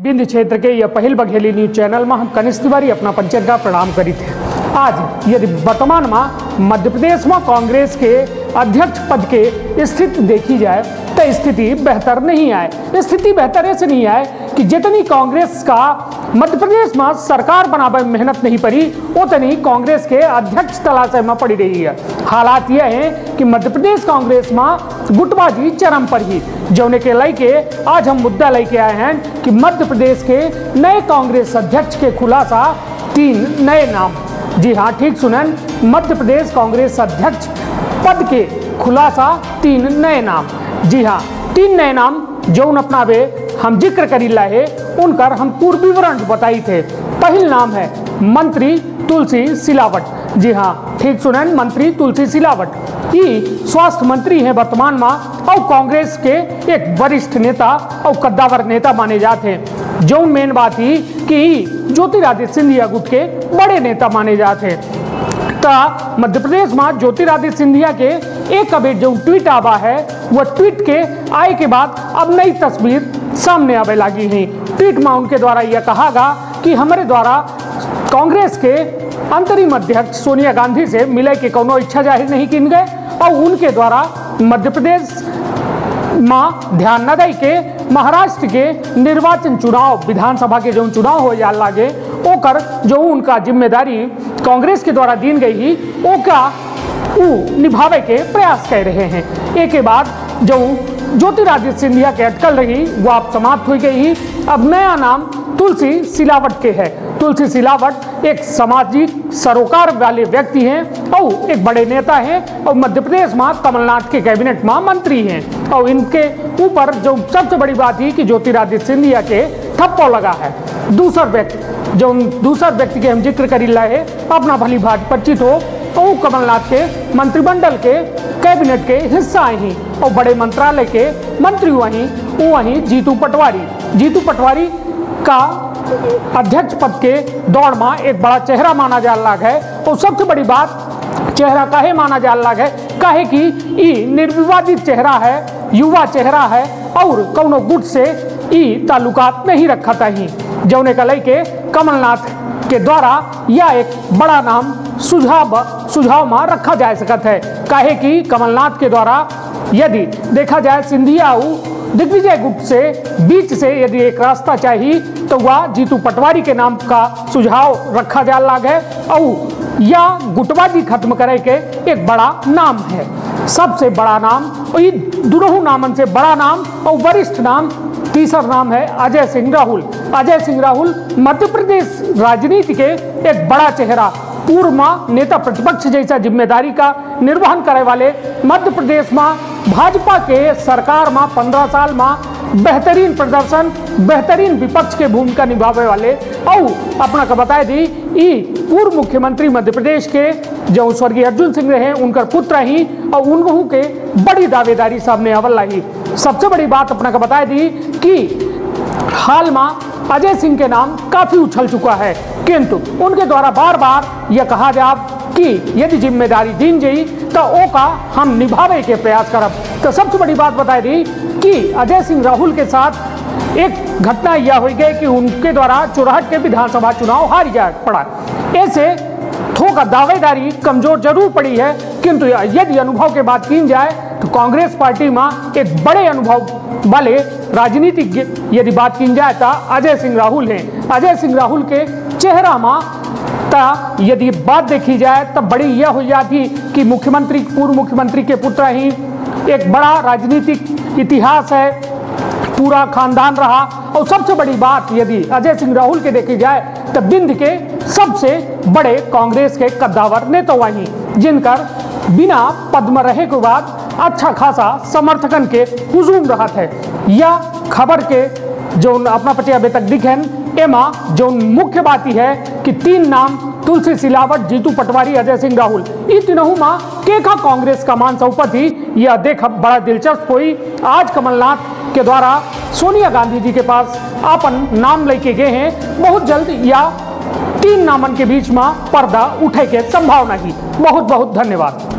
बिंद क्षेत्र के यह पहल बघेली न्यूज़ चैनल में हम कनिष्ठ तिवारी अपना का प्रणाम करी थे आज यदि वर्तमान में मध्य प्रदेश में कांग्रेस के अध्यक्ष पद के स्थिति देखी जाए तो स्थिति बेहतर नहीं आए। स्थिति बेहतर ऐसे नहीं आए कि जितनी कांग्रेस का मध्य प्रदेश में सरकार बनावे मेहनत नहीं पड़ी, उतनी कांग्रेस के अध्यक्ष तलाशे में पड़ी रही है। हालात यह है कि मध्य प्रदेश कांग्रेस में गुटबाजी चरम पर ही। जौने के लेके आज हम मुद्दा लेके आए हैं कि मध्य प्रदेश के नए कांग्रेस अध्यक्ष के खुलासा तीन नए नाम। जी हाँ ठीक सुनन। मध्य प्रदेश कांग्रेस अध्यक्ष पद के खुलासा तीन नए नाम। जी हाँ तीन नए नाम जौन अपनावे, हम ज़िक्र करी लाए उनकर हम पूर्व विवरण बताई थे। पहल नाम है मंत्री तुलसी सिलावट। जी हाँ ठीक सुनन, मंत्री तुलसी सिलावट। ये स्वास्थ्य मंत्री हैं वर्तमान में और कांग्रेस के एक वरिष्ठ नेता और कद्दावर नेता माने जाते हैं। जो मेन बात ही कि ज्योतिरादित्य सिंधिया गुट के बड़े नेता माने जाते हैं। ता मध्य प्रदेश में ज्योतिरादित्य सिंधिया के एक अभी जो ट्वीट आवा है, वह ट्वीट के आए के बाद अब नई तस्वीर सामने आवे लगी है। ट्वीट में उनके द्वारा यह कहागा कि हमारे द्वारा कांग्रेस के अंतरिम अध्यक्ष सोनिया गांधी से मिले के कोनो इच्छा ज़ाहिर नहीं किन गए, और उनके द्वारा मध्य प्रदेश में ध्यान न दई के महाराष्ट्र के निर्वाचन चुनाव, विधानसभा के जो चुनाव हो जा लागे, ओकर जो उनका ज़िम्मेदारी कांग्रेस के द्वारा दीन गई ही ओका उ निभावे के प्रयास कर रहे हैं। एक के बाद जो ज्योतिरादित्य सिंधिया के अटकल रही, वो आप समाप्त हो गई ही। अब नया नाम तुलसी सिलावट के है। तुलसी सिलावट एक सामाजिक सरोकार वाले व्यक्ति हैं और एक बड़े नेता हैं और मध्य प्रदेश में कमलनाथ के कैबिनेट में मंत्री हैं। और इनके ऊपर जो सबसे बड़ी बात ही कि ज्योतिरादित्य सिंधिया के ठप्पो लगा है। दूसर व्यक्ति जो दूसर व्यक्ति के हम ज़िक्र करी लाए अपना भली भात परिचित हो तो कमलनाथ के मंत्रिमंडल के कैबिनेट के हिस्सा ही और बड़े मंत्रालय के मंत्री वहीं वो वहीं जीतू पटवारी। जीतू पटवारी का अध्यक्ष पद के दौड़ में एक बड़ा चेहरा माना जा लग है, और सबसे बड़ी बात, चेहरा काहे माना जा लग है? काहे कि ई निर्विवादित चेहरा है, युवा चेहरा है, और कौनो गुट से ई ताल्लुकात नहीं रखा था ही जौने का लेके कमलनाथ के द्वारा यह एक बड़ा नाम सुझाव सुझाव में रखा जा सकता है। काहे कि कमलनाथ के द्वारा यदि देखा जाए सिंधिया दिग्विजय गुप्त से बीच से यदि एक रास्ता चाहिए तो वह जीतू पटवारी के नाम का सुझाव रखा जा लाग और यह गुटबाजी खत्म करे के एक बड़ा नाम है। सबसे बड़ा नाम और ये नामन से बड़ा नाम और वरिष्ठ नाम, तीसरा नाम है अजय सिंह राहुल। अजय सिंह राहुल मध्य प्रदेश राजनीति के एक बड़ा चेहरा, पूर्व में नेता प्रतिपक्ष जैसा ज़िम्मेदारी का निर्वहन करे वाले मध्य प्रदेश में भाजपा के सरकार में पंद्रह साल में बेहतरीन प्रदर्शन, बेहतरीन विपक्ष के भूमिका निभावे वाले। और अपना का बताए दी, ई पूर्व मुख्यमंत्री मध्य प्रदेश के, जो स्वर्गीय अर्जुन सिंह रहे उनकर पुत्र ही और उनहू के बड़ी दावेदारी सामने अवल लाई सबसे बड़ी बात अपना का बताए दी कि हाल में अजय सिंह के नाम काफ़ी उछल चुका है, किंतु उनके द्वारा बार बार यह कहा जा कि यदि ज़िम्मेदारी दीन जाई तो ओ का हम निभावे के प्रयास करब। तो सबसे बड़ी बात बताई दी कि अजय सिंह राहुल के साथ एक घटना यह हुई गई कि उनके द्वारा चुराहट के विधानसभा चुनाव हार जा पड़ा। ऐसे थोका दावेदारी कमज़ोर ज़रूर पड़ी है, किंतु यदि अनुभव के बात की जाए कांग्रेस पार्टी में एक बड़े अनुभव वाले राजनीतिक यदि बात की जाए तो अजय सिंह राहुल हैं। अजय सिंह राहुल के चेहरा में ता यदि बात देखी जाए तब बड़ी यह हो जाती कि मुख्यमंत्री, पूर्व मुख्यमंत्री के पुत्र ही। एक बड़ा राजनीतिक इतिहास है, पूरा खानदान रहा। और सबसे बड़ी बात यदि अजय सिंह राहुल के देखी जाए तो बिंद के सबसे बड़े कांग्रेस के कद्दावर नेता वही, जिनकर बिना पद्म रहे के बाद अच्छा खासा समर्थकन के हुजूम रहा है। यह खबर के जो अपना पटिया अभी तक दिखेन एमा जो मुख्य बात ही है कि तीन नाम तुलसी सिलावट, जीतू पटवारी, अजय सिंह राहुल इन तीनों में केखा कांग्रेस का मान सौपति यह देख बड़ा दिलचस्प हुई। आज कमलनाथ के द्वारा सोनिया गांधी जी के पास अपन नाम लेके गए हैं, बहुत जल्द या तीन नामन के बीच में पर्दा उठे के संभावना ही। बहुत बहुत धन्यवाद।